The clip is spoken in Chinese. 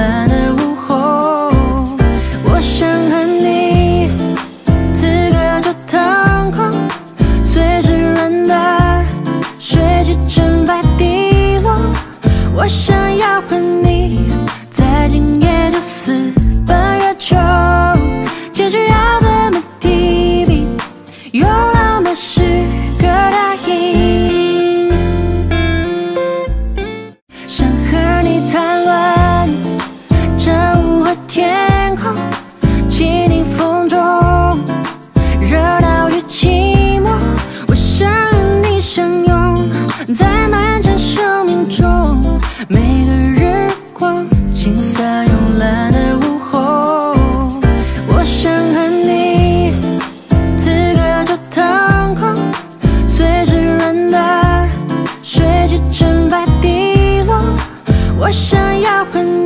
暖的午后，我想和你此刻就腾空，随时轮转，水汽蒸发滴落，我想要和你在今夜就私奔月球，结局要怎么提笔？有每个日光，金色慵懒的午后，我想和你此刻就腾空，随时软的睡姿正白滴落，我想要和你。